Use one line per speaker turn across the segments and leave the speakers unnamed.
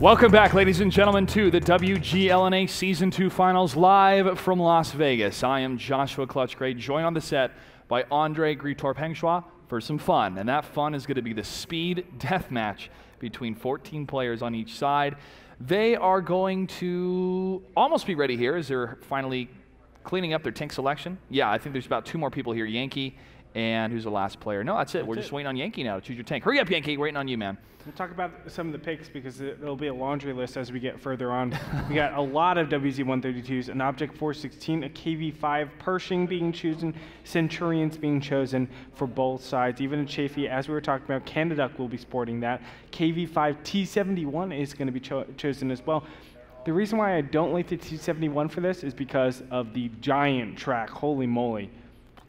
Welcome back, ladies and gentlemen, to the WGLNA Season 2 Finals live from Las Vegas. I am Joshua Clutchgrade, joined on the set by Andre Gritorp Hengshua for some fun. And that fun is going to be the speed death match between 14 players on each side. They are going to almost be ready here as they're finally cleaning up their tank selection. Yeah, I think there's about two more people here. Yankee and who's the last player? No, that's it. That's We're it. just waiting on Yankee now to choose your tank. Hurry up, Yankee. Waiting on you, man.
We'll talk about some of the picks because there'll be a laundry list as we get further on. we got a lot of WZ-132s, an Object 416, a KV-5 Pershing being chosen, Centurions being chosen for both sides. Even a Chaffee, as we were talking about, Canaduck will be sporting that. KV-5 T71 is going to be cho chosen as well. The reason why I don't like the T71 for this is because of the giant track. Holy moly.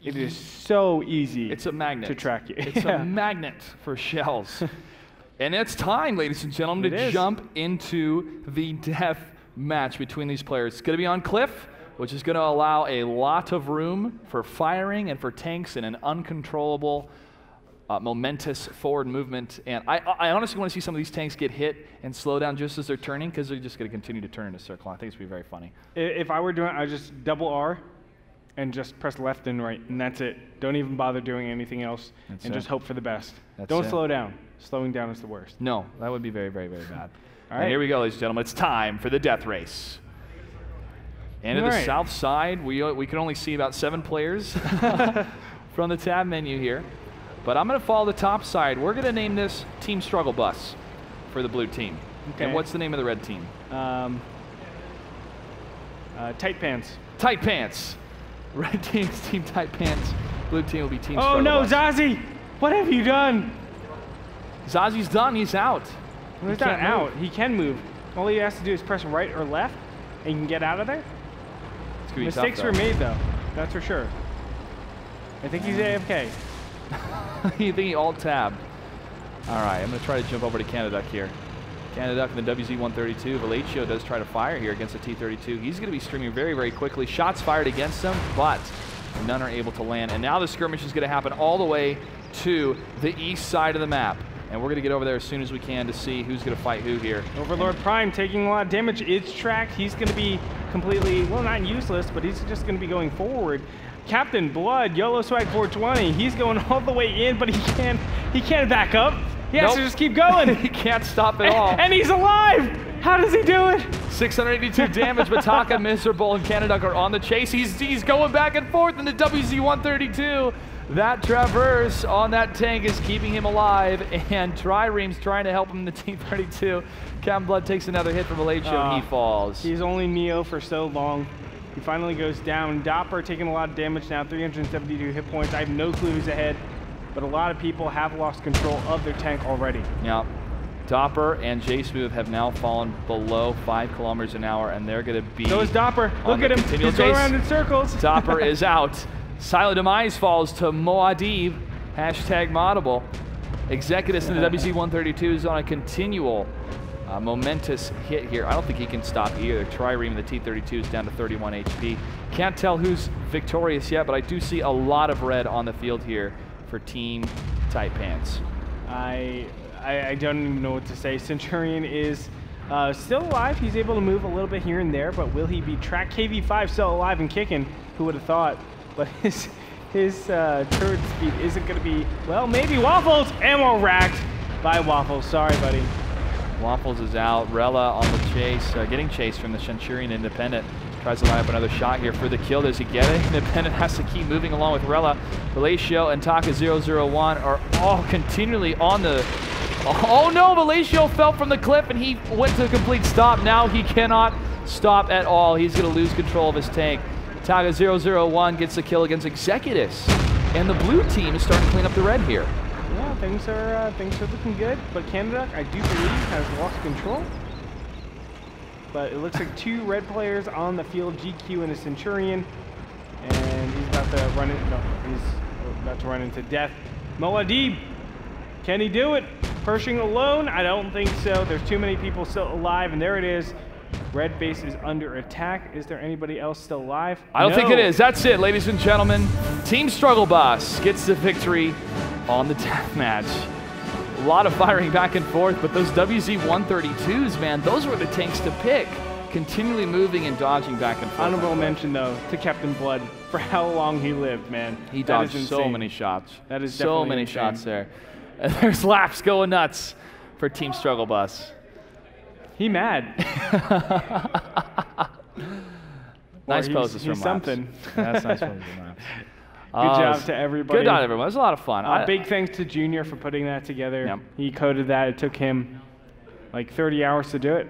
It is so easy.
It's a magnet
to track you.
It's yeah. a magnet for shells. and it's time, ladies and gentlemen, it to is. jump into the death match between these players. It's going to be on Cliff, which is going to allow a lot of room for firing and for tanks in an uncontrollable, uh, momentous forward movement. And I, I, honestly want to see some of these tanks get hit and slow down just as they're turning because they're just going to continue to turn in a circle. I think it's going to be very funny.
If I were doing I'd just double R and just press left and right, and that's it. Don't even bother doing anything else, that's and it. just hope for the best. That's Don't it. slow down. Slowing down is the worst.
No, that would be very, very, very bad. All right. And here we go, ladies and gentlemen. It's time for the death race. And to the right. south side, we, we can only see about seven players from the tab menu here. But I'm going to follow the top side. We're going to name this Team Struggle Bus for the blue team. Okay. And what's the name of the red team? Um,
uh, tight Pants.
Tight Pants. Red team's Team Tight Pants. Blue team will be Team
Oh no. Zazie! What have you done?
Zazie's done. He's out.
Well, he's he not out. He can move. All he has to do is press right or left, and he can get out of there. Mistakes
tough,
were made, though. That's for sure. I think he's AFK.
you think he alt-tabbed. All right, I'm to try to jump over to Canada here. Canaduck in the WZ-132. Vallejo does try to fire here against the T-32. He's going to be streaming very, very quickly. Shots fired against him, but none are able to land. And now the skirmish is going to happen all the way to the east side of the map. And we're going to get over there as soon as we can to see who's going to fight who here.
Overlord Prime taking a lot of damage. It's tracked. He's going to be completely, well, not useless, but he's just going to be going forward. Captain Blood, Yellow Swag 420, he's going all the way in, but he can't, he can't back up. He has nope. to just keep going.
he can't stop at all.
And he's alive. How does he do it?
682 damage, but Taka, Miserable, and Canaduck are on the chase. He's, he's going back and forth in the WZ-132. That traverse on that tank is keeping him alive, and Trireme's trying to help him in the T-32. Captain Blood takes another hit from Vallejo, uh, and he falls.
He's only Neo for so long. He finally goes down. Dopper taking a lot of damage now, 372 hit points. I have no clue who's ahead but a lot of people have lost control of their tank already.
Yeah. Dopper and J Smooth have now fallen below five kilometers an hour, and they're going to be.
So is Dopper. Look at him. He's going around in circles.
Dopper is out. Silent Demise falls to Moadib. Hashtag moddable. Executus in the WZ-132 is on a continual uh, momentous hit here. I don't think he can stop either. Trireme, of the T-32 is down to 31 HP. Can't tell who's victorious yet, but I do see a lot of red on the field here for Team Tight Pants?
I, I, I don't even know what to say. Centurion is uh, still alive. He's able to move a little bit here and there, but will he be tracked? KV5 still alive and kicking. Who would have thought? But his his uh, turret speed isn't going to be, well, maybe Waffles. Ammo racked by Waffles. Sorry, buddy.
Waffles is out. Rella on the chase, uh, getting chased from the Centurion Independent. Tries to line up another shot here for the kill. Does he get it? Independent has to keep moving along with Rella. Vallejo and Taka 001 are all continually on the... Oh no, Vallejo fell from the cliff and he went to a complete stop. Now he cannot stop at all. He's going to lose control of his tank. Taka 001 gets the kill against Executus. And the blue team is starting to clean up the red here.
Yeah, things are uh, things are looking good, but Canada, I do believe, has lost control but it looks like two red players on the field, GQ and a Centurion. And he's about to run it. No, he's about to run into death. Moadib, can he do it? Pershing alone? I don't think so. There's too many people still alive, and there it is. Red base is under attack. Is there anybody else still alive?
I don't no. think it is. That's it, ladies and gentlemen. Team Struggle Bus gets the victory on the death match. A lot of firing back and forth, but those WZ-132s, man, those were the tanks to pick. Continually moving and dodging back and forth.
Honorable mention, though, to Captain Blood for how long he lived, man.
He
That
dodged so many shots.
That is
so
definitely
many
insane.
shots there. And there's laps going nuts for Team Struggle Bus.
He mad.
Nice
he's-
poses
he's
from
something.
laps. That's nice poses from laps.
Good job to everybody.
Good job, everyone. It was a lot of fun.
Uh,
I-
big thanks to Junior for putting that together.
Yep.
He coded that. It took him like 30 hours to do it.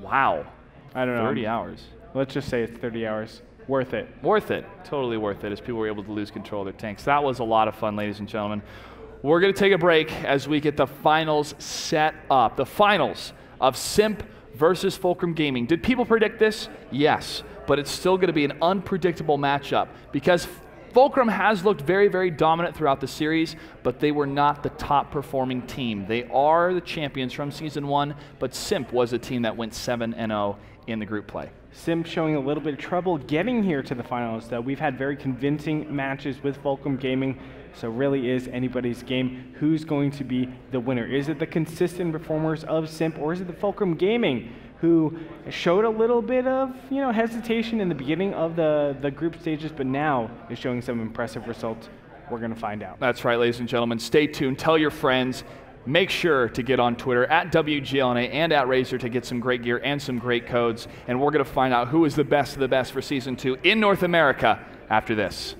wow.
I don't know.
30 hours.
Let's just say it's 30 hours. Worth it.
Worth it. Totally worth it as people were able to lose control of their tanks. That was a lot of fun, ladies and gentlemen. We're going to take a break as we get the finals set up. The finals of Simp versus Fulcrum Gaming. Did people predict this? Yes. But it's still going to be an unpredictable matchup because Fulcrum has looked very, very dominant throughout the series, but they were not the top performing team. They are the champions from season one, but Simp was a team that went 7 0 in the group play.
Simp showing a little bit of trouble getting here to the finals, though. We've had very convincing matches with Fulcrum Gaming, so really is anybody's game. Who's going to be the winner? Is it the consistent performers of Simp, or is it the Fulcrum Gaming, who showed a little bit of you know hesitation in the beginning of the, the group stages, but now is showing some impressive results? We're going to find out.
That's right, ladies and gentlemen. Stay tuned. Tell your friends. Make sure to get on Twitter at WGLNA and at Razer to get some great gear and some great codes. And we're going to find out who is the best of the best for season two in North America after this.